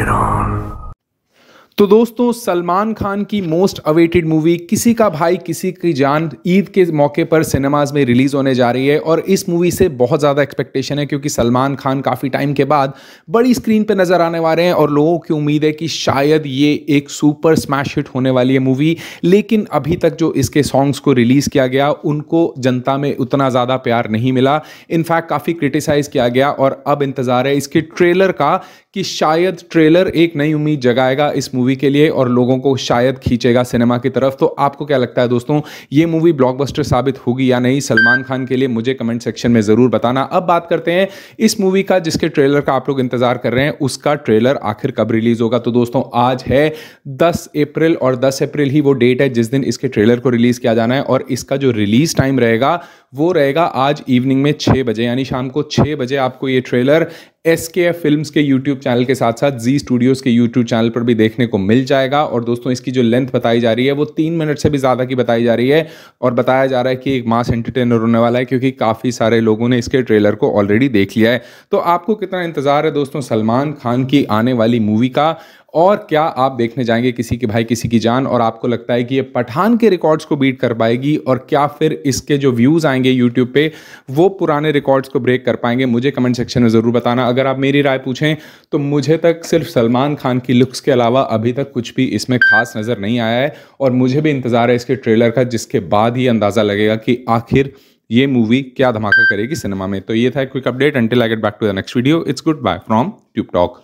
Get on. तो दोस्तों, सलमान खान की मोस्ट अवेटेड मूवी किसी का भाई, किसी की जान ईद के मौके पर सिनेमाज में रिलीज़ होने जा रही है और इस मूवी से बहुत ज़्यादा एक्सपेक्टेशन है क्योंकि सलमान खान काफ़ी टाइम के बाद बड़ी स्क्रीन पर नज़र आने वाले हैं और लोगों की उम्मीद है कि शायद ये एक सुपर स्मैश हिट होने वाली है मूवी लेकिन अभी तक जो इसके सॉन्ग्स को रिलीज़ किया गया, उनको जनता में उतना ज़्यादा प्यार नहीं मिला। इनफैक्ट काफ़ी क्रिटिसाइज किया गया और अब इंतज़ार है इसके ट्रेलर का कि शायद ट्रेलर एक नई उम्मीद जगाएगा इस मूवी के लिए और लोगों को शायद खींचेगा सिनेमा की तरफ़। तो आपको क्या लगता है दोस्तों, ये मूवी ब्लॉकबस्टर साबित होगी या नहीं? सलमान खान के लिए मुझे कमेंट सेक्शन में ज़रूर बताना। अब बात करते हैं इस मूवी का जिसके ट्रेलर का आप लोग इंतज़ार कर रहे हैं, उसका ट्रेलर आखिर कब रिलीज़ होगा? तो दोस्तों, आज है दस अप्रैल और दस अप्रैल ही वो डेट है जिस दिन इसके ट्रेलर को रिलीज़ किया जाना है और इसका जो रिलीज़ टाइम रहेगा, वो रहेगा आज इवनिंग में छः बजे, यानी शाम को छः बजे आपको ये trailer S K F film के यूट्यूब चैनल के साथ साथ जी स्टूडियोज़ के यूट्यूब चैनल पर भी देखने को मिल जाएगा। और दोस्तों, इसकी जो लेंथ बताई जा रही है, वो तीन मिनट से भी ज़्यादा की बताई जा रही है। और बताया जा रहा है कि एक मास एंटरटेनर होने वाला है, क्योंकि काफ़ी सारे लोगों ने इसके ट्रेलर को ऑलरेडी देख लिया है। तो आपको कितना इंतज़ार है दोस्तों, सलमान खान की आने वाली मूवी का? और क्या आप देखने जाएँगे किसी के भाई, किसी की जान और आपको लगता है कि ये पठान के रिकॉर्ड्स को बीट कर पाएगी और क्या फिर इसके जो व्यूज़ आएँगे यूट्यूब पे, वो पुराने रिकॉर्ड्स को ब्रेक कर पाएँगे? मुझे कमेंट सेक्शन में ज़रूर बताना। अगर आप मेरी राय पूछें तो मुझे तक सिर्फ़ सलमान खान की लुक्स के अलावा अभी तक कुछ भी इसमें खास नज़र नहीं आया है और मुझे भी इंतज़ार है इसके ट्रेलर का, जिसके बाद ही अंदाज़ा लगेगा कि आखिर ये मूवी क्या धमाका करेगी सिनेमा में। तो ये था quick update until I get back to the next video it's goodbye from Tube Talk